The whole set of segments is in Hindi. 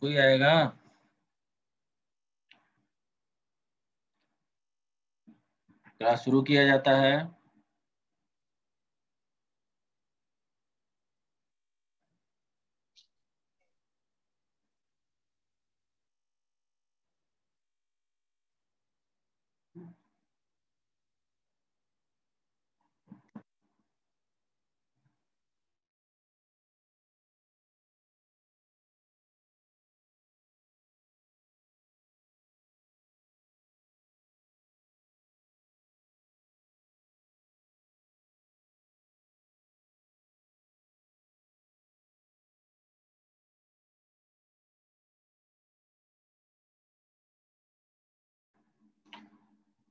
कोई आएगा? क्लास शुरू किया जाता है।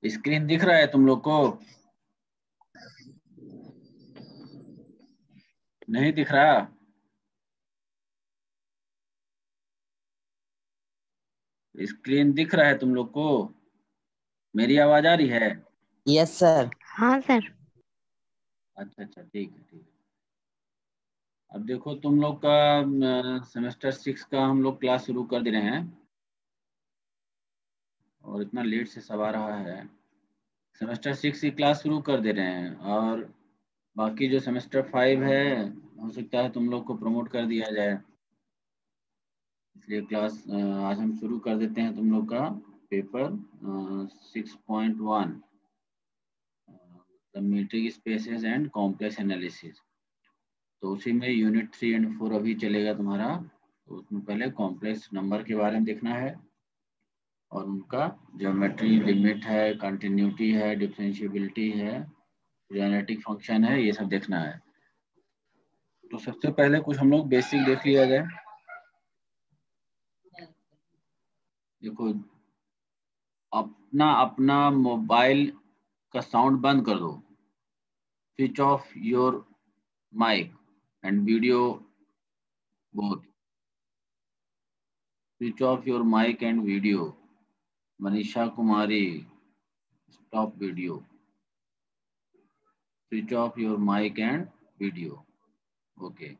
स्क्रीन दिख रहा है तुम लोग को? नहीं दिख रहा? स्क्रीन दिख रहा है तुम लोग को? मेरी आवाज़ आ रही है? यस सर हाँ सर अच्छा अच्छा ठीक है ठीक है। अब देखो तुम लोग का सेमेस्टर सिक्स का हम लोग क्लास शुरू कर दे रहे हैं। और इतना लेट से सब आ रहा है। सेमेस्टर सिक्स की क्लास शुरू कर दे रहे हैं और बाकी जो सेमेस्टर फाइव है, हो सकता है तुम लोग को प्रमोट कर दिया जाए। इसलिए क्लास आज हम शुरू कर देते हैं तुम लोग का paper six point one metric spaces and complex analysis तो उसी में यूनिट थ्री एंड फोर अभी चलेगा तुम्हारा। तो उसमें पहले कॉम्प्लेक्स नंबर के बारे में देखना है। और उनका ज्योमेट्री लिमिट है कंटिन्यूटी है डिफ्रेंशियबिलिटी है जेनेटिक फ़ंक्शन है, ये सब देखना है। तो सबसे पहले कुछ हम लोग बेसिक देख लिया जाए। देखो, अपना अपना मोबाइल का साउंड बंद कर दो। Switch off your mic and video both switch off your mic and video Manisha Kumari, stop video. Switch off your mic and video. Okay.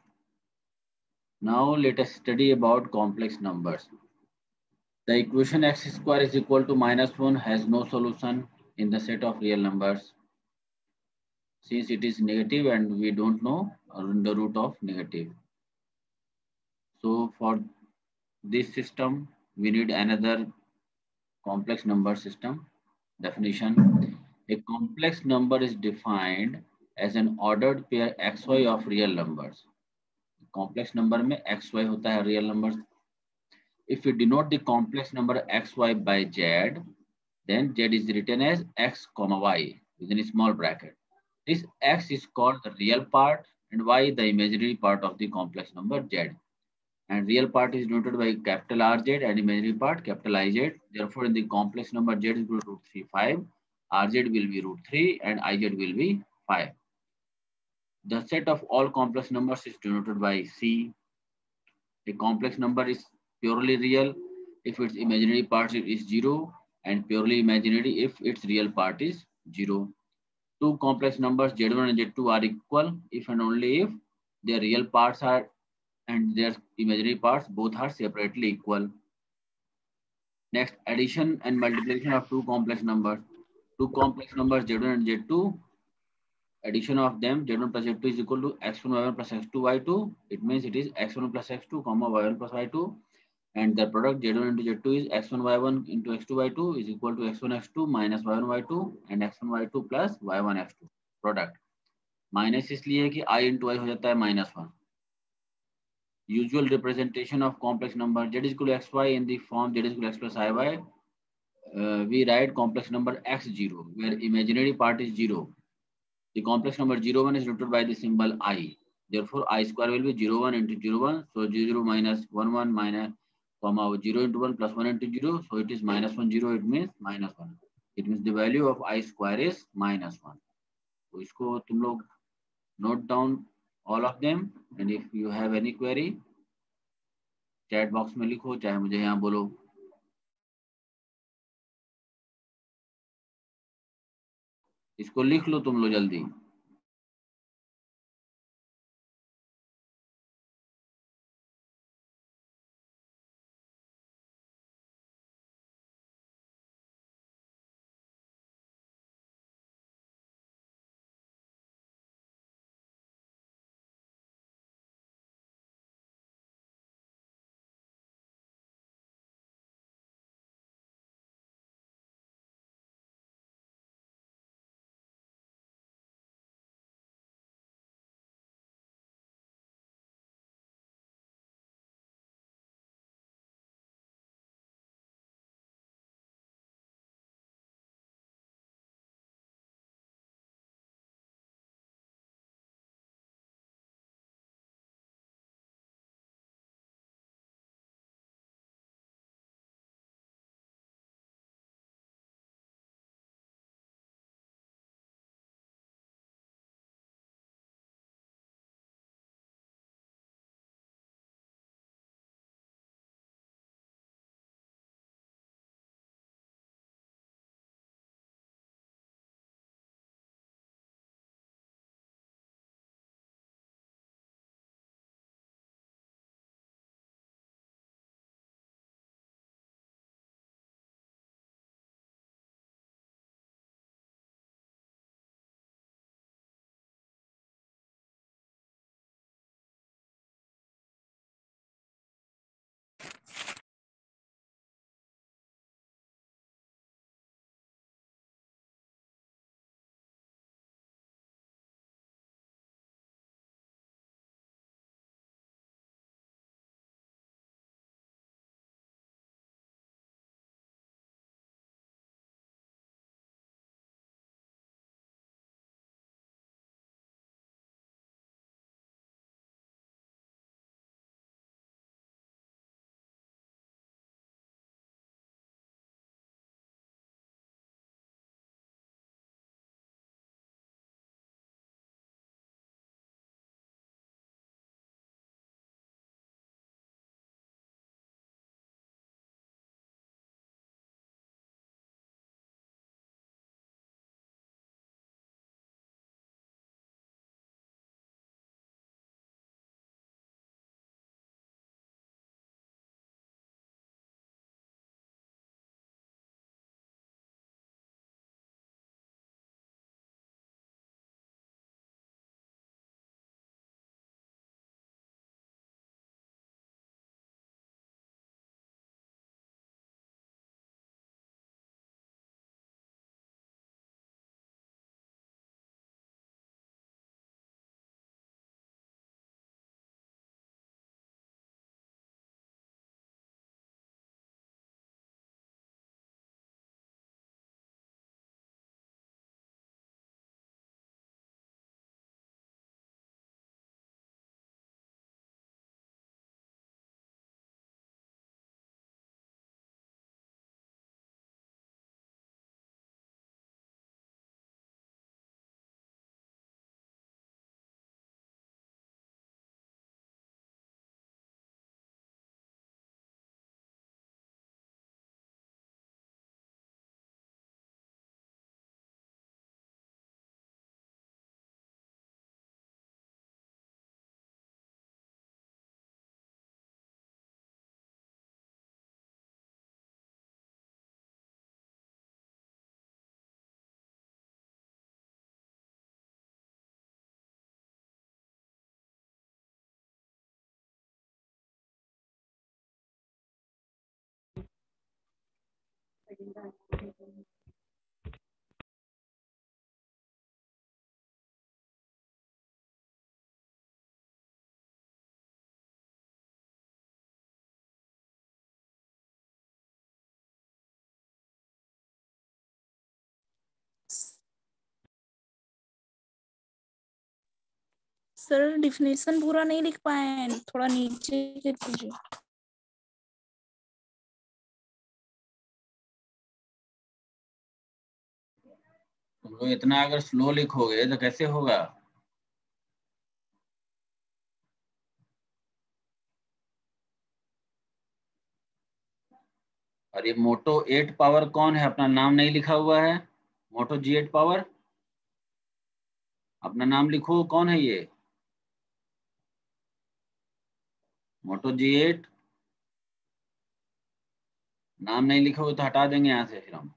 Now let us study about complex numbers. The equation x square is equal to minus 1 has no solution in the set of real numbers. Since it is negative and we don't know the root of negative. So for this system, we need another complex number system definition a complex number is defined as an ordered pair xy of real numbers complex number में xy होता है real numbers if we denote the complex number xy by z then z is written as x comma y within a small bracket this x is called the real part and y the imaginary part of the complex number z and real part is denoted by capital RZ and imaginary part capital IZ. Therefore, in the complex number Z is equal to root 3, 5. RZ will be root 3 and IZ will be 5. The set of all complex numbers is denoted by C. A complex number is purely real if its imaginary part is 0 and purely imaginary if its real part is 0. Two complex numbers Z1 and Z2 are equal if and only if their real parts are and their imaginary parts both are separately equal. Next, addition and multiplication of two complex numbers. Two complex numbers Z1 and Z2. Addition of them Z1 plus Z2 is equal to X1 Y1 plus X2 Y2. It means it is X1 plus X2 comma Y1 plus Y2. And the product Z1 into Z2 is X1 Y1 into X2 Y2 is equal to X1 X2 minus Y1 Y2 and X1 Y2 plus Y1 X2 product. Minus इसलिए कि i इंटू आई हो जाता है minus one usual representation of complex number z is equal to xy in the form z is equal to x plus iy, uh, we write complex number x0, where imaginary part is 0. The complex number 0, 01 is denoted by the symbol i. Therefore, i square will be 0, 01 into 0, 01. So 0 minus 1, 1 minus comma 0 into 1 plus 1 into 0. So it is minus 1, 0. It means minus 1. It means the value of i square is minus 1. So, isko tum log note down all of them. And if you have any query chat box में लिखो, चाहे मुझे यहाँ बोलो। इसको लिख लो तुम लोग जल्दी। सर डिफिनेशन पूरा नहीं लिख पाए थोड़ा नीचे लिख दीजिए लोग इतना अगर स्लो लिखोगे तो कैसे होगा? और ये मोटो एट पावर कौन है? अपना नाम नहीं लिखा हुआ है। मोटो जी एट पावर अपना नाम लिखो, कौन है ये? मोटो जी एट नाम नहीं लिखा तो हटा देंगे यहाँ से फिर हम।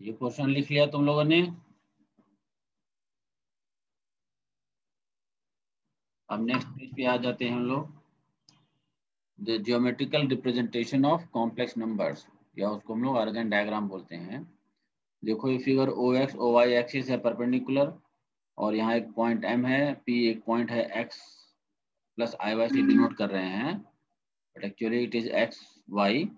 ये क्वेश्चन लिख लिया तुम लोगों ने। अब नेक्स्ट पेज पे आ जाते हैं हम लोग। The geometrical representation of complex numbers या उसको हम लोग आर्गन डायग्राम बोलते हैं। देखो ये figure O X O Y axis है परपेंडिकुलर और यहाँ एक पॉइंट एम है पी एक पॉइंट है एक्स प्लस आई वाई से डिनोट कर रहे हैं। But actually it is X Y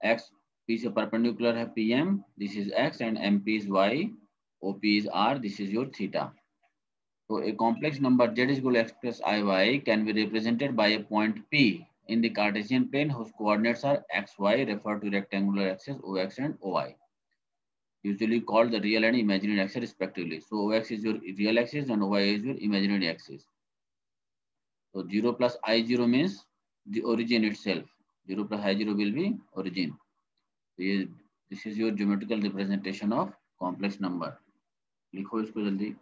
X P is a perpendicular है PM. This is X and MP is Y. OP is R. This is your theta. So a complex number Z is equal to X plus IY can be represented by a point P in the Cartesian plane whose coordinates are XY referred to rectangular axis OX and OY. Usually called the real and imaginary axis respectively. So OX is your real axis and OY is your imaginary axis. So 0 plus I0 means the origin itself. 0 plus I0 will be origin. तो ये this is your geometrical representation of complex number लिखो इसको जल्दी।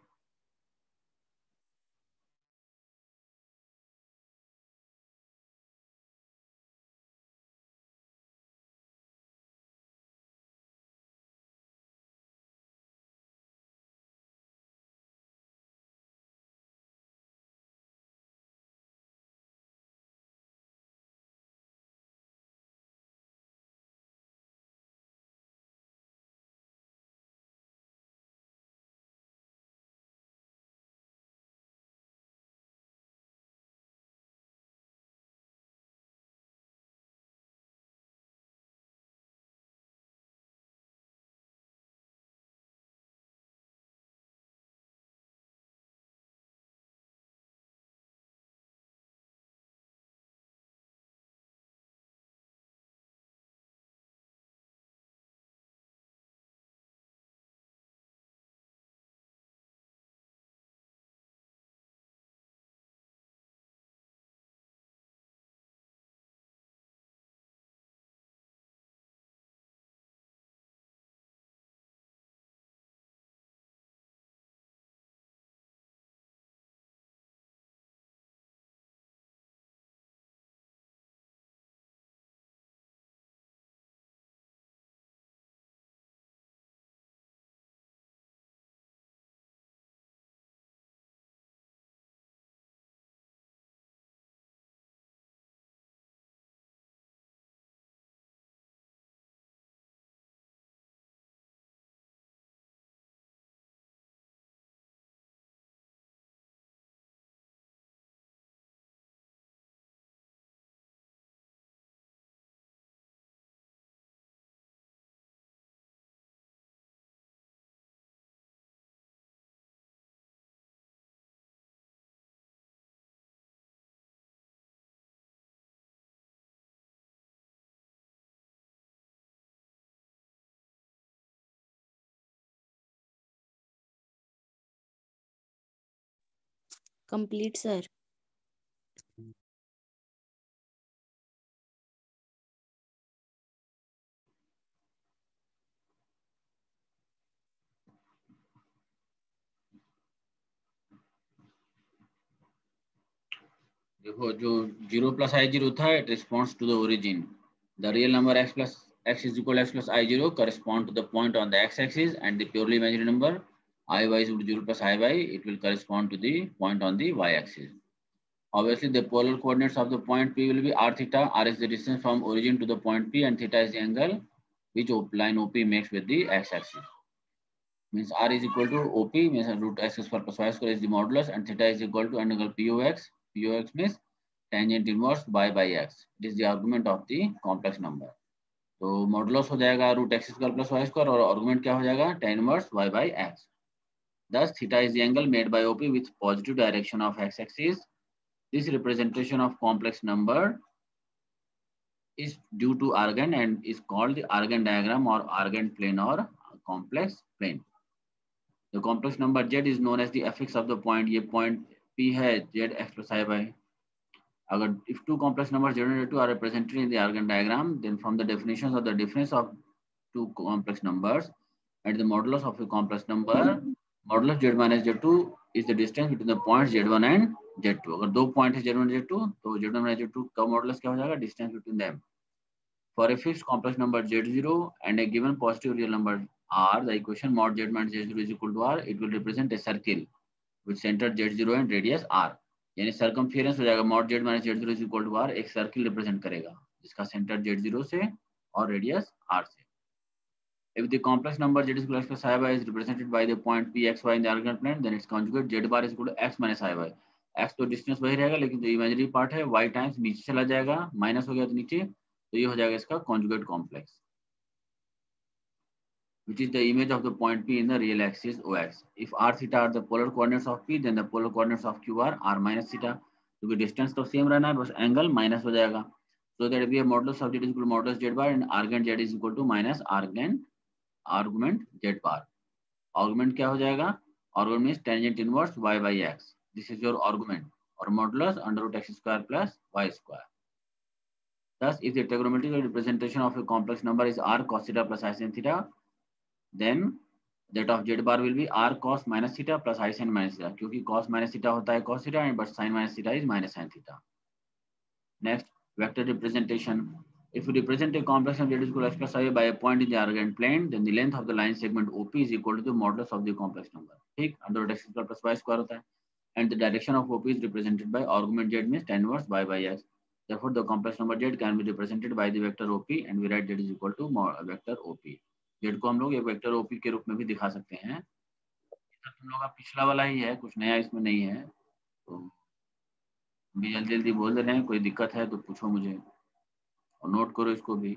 कंप्लीट सर देखो, जो ज़ीरो प्लस आई ज़ीरो था it response to the origin the real number X plus X is equal X plus i zero correspond to the point on the X axis and the purely imaginary number i y is equal to 0 plus i y it will correspond to the point on the y-axis. Obviously the polar coordinates of the point P will be r theta, r is the distance from origin to the point P and theta is the angle which line OP makes with the x-axis. Means r is equal to OP means root x square plus y square is the modulus and theta is equal to angle POX. POX means tangent inverse y by x. It is the argument of the complex number. तो मॉडुलस हो जाएगा root X square plus Y square और आर्गुमेंट क्या हो जाएगा tan inverse Y by X thus theta is the angle made by OP with positive direction of x axis. This representation of complex number is due to argand and is called the argand diagram or argand plane or complex plane. The complex number z is known as the fx of the point ye point p hai z x plus i by. If two complex numbers generated two are represented in the Argand diagram, then from the definitions of the difference of two complex numbers and the modulus of a complex number, model Z minus Z two is the distance between the point Z one and Z two अगर दो पॉइंट है जेड वन जेड टू तो जेड वन जेड टू का मॉडल क्या हो जाएगा? Distance between them for a fix complex number Z zero and a given positive real number R the equation mod Z minus Z zero is equal to R it will represent a circle with centre Z zero and radius R यानी सरकम हो जाएगा mod Z minus Z zero is equal to R एक सर्किल रिप्रेजेंट करेगा, जिसका सेंटर जेड ज़ीरो से और रेडियस आर से। If the complex number z is equal to x plus i y is represented by the point p x y in the diagonal plane, then its conjugate z bar is equal to x minus i y. x तो डिस्टेंस वही रहेगा लेकिन जो इमेजरी पार्ट है y टाइम्स नीचे चला जाएगा माइनस हो गया तो नीचे तो ये हो जाएगा इसका conjugate complex which is the image of the point P in the real axis OX. If r theta are the polar coordinates of P, then the polar coordinates of Q are r minus theta. क्योंकि डिस्टेंस तो सेम रहना है बस एंगल माइनस हो जाएगा so that we have modulus of z is equal to modulus z bar and argand z is equal to minus argand argument z bar. Argument क्या हो जाएगा? Argument means tangent inverse y by x. This is your argument or modulus under root x square plus y square. Thus, if the trigonometric representation of a complex number is r cos theta plus i sin theta, then that of z bar will be r cos minus theta plus i sin minus theta क्योंकि cos minus theta होता है cos theta and but sin minus theta is minus sin theta. Next, vector representation. If we represent a complex z is equal to x by a point in the argand plane, then the length of the line segment OP is equal to the modulus of the complex number. ठीक, root x square plus y square होता है. And the direction of OP is represented by argument z means tan inverse y by x. Therefore, the complex number z can be represented by the vector OP, and we write z is equal to vector OP. Z को हम लोग एक वेक्टर ओपी के रूप में भी दिखा सकते हैं तुम लोग का पिछला वाला ही है कुछ नया इसमें नहीं है तो भी जल्दी जल्दी बोल रहे हैं कोई दिक्कत है तो पूछो मुझे और नोट करो इसको भी।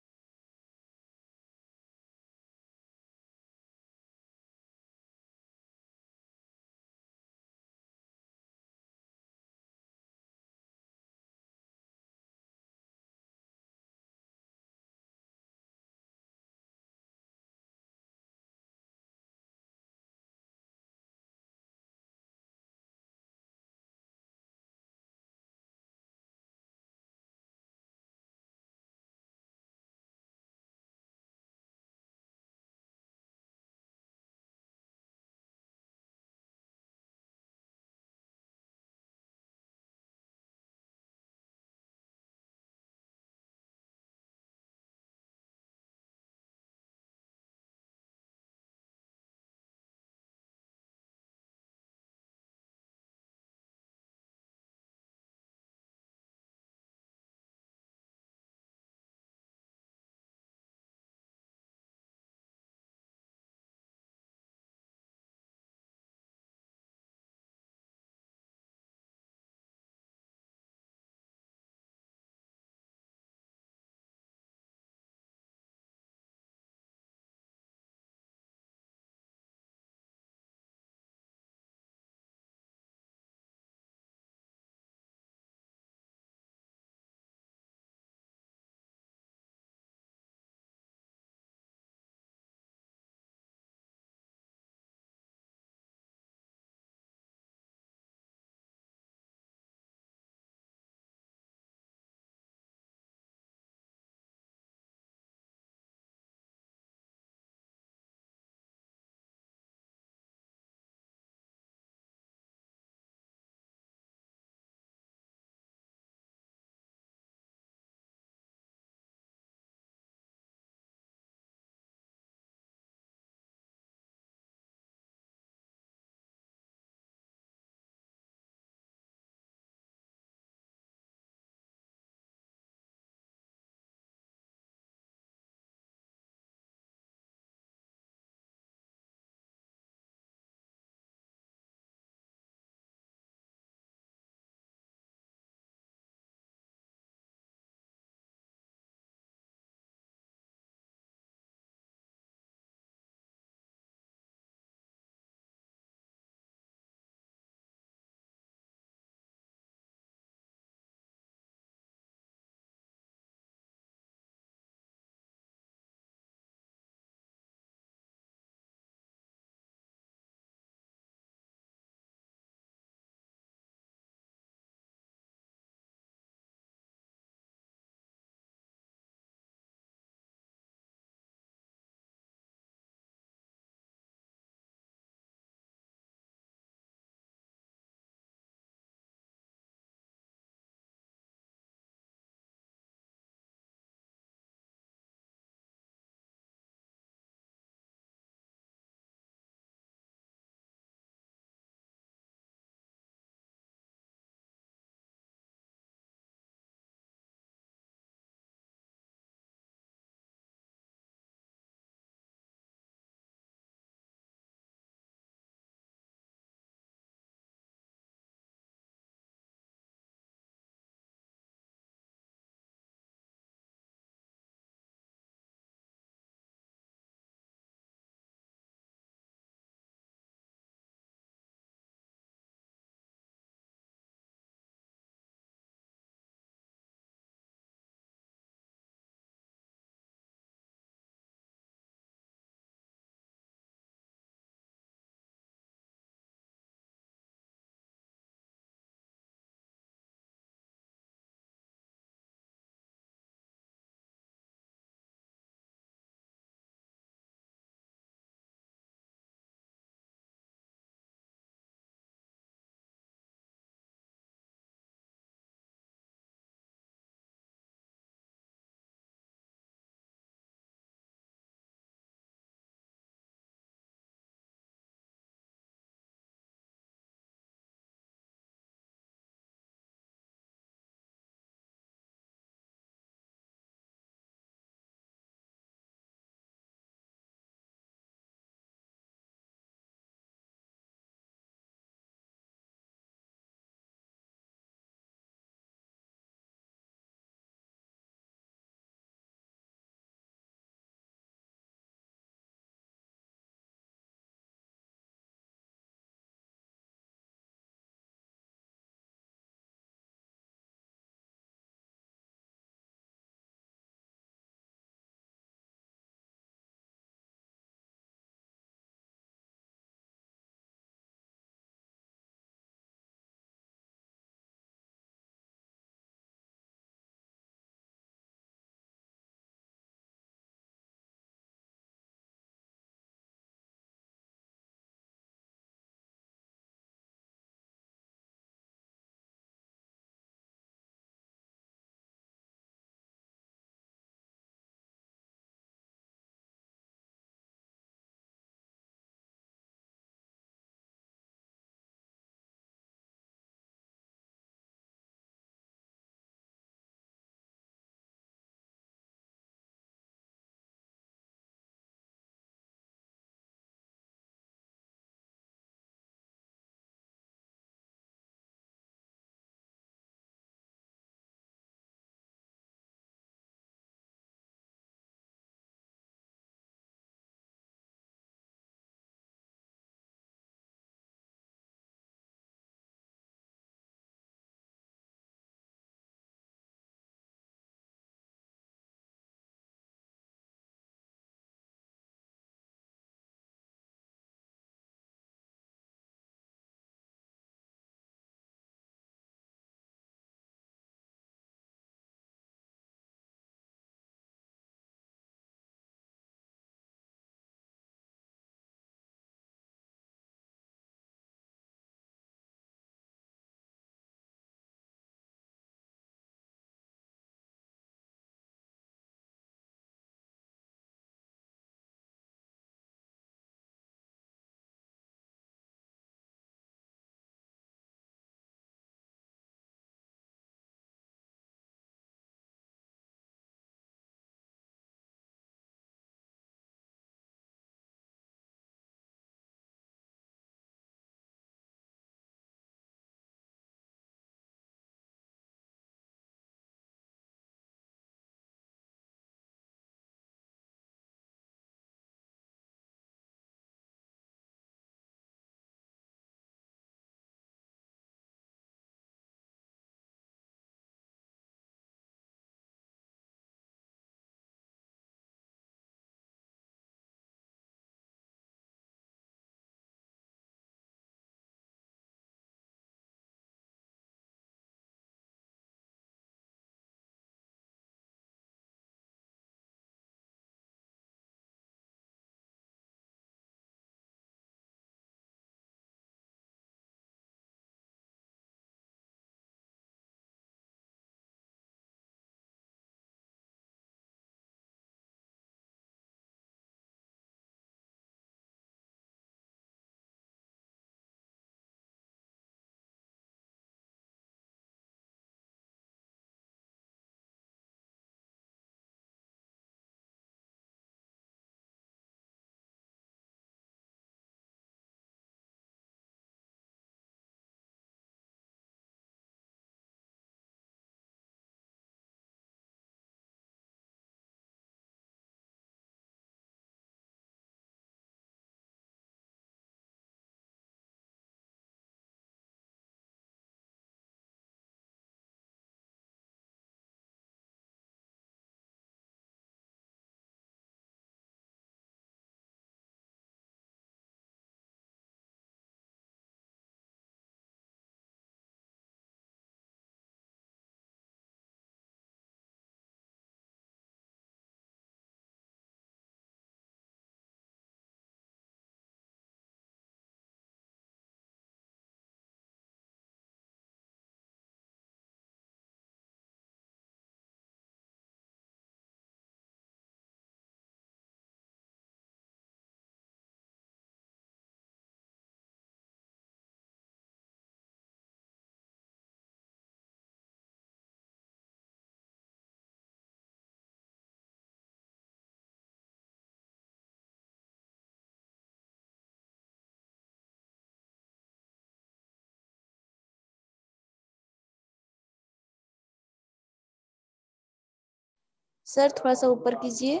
सर थोड़ा सा ऊपर कीजिए।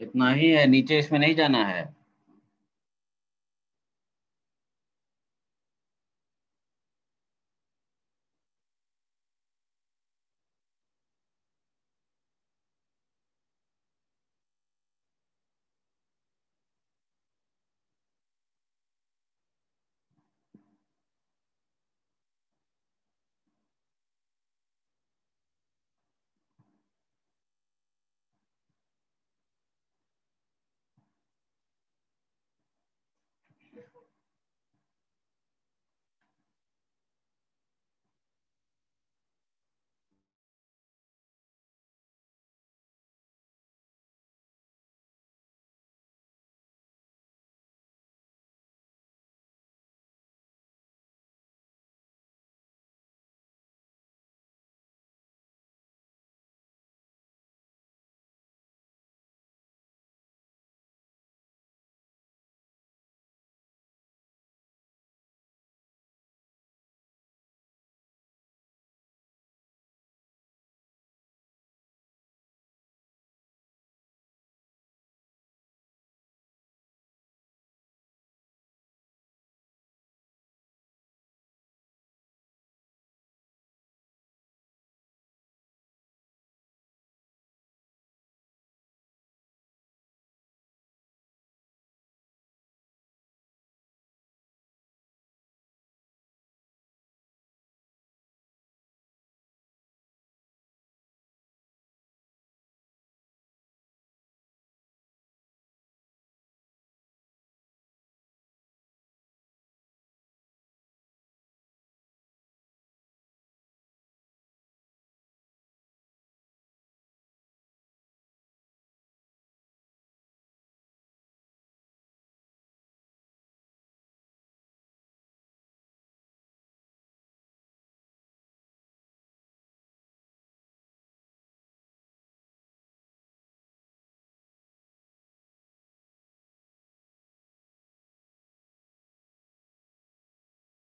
इतना ही है नीचे इसमें नहीं जाना है।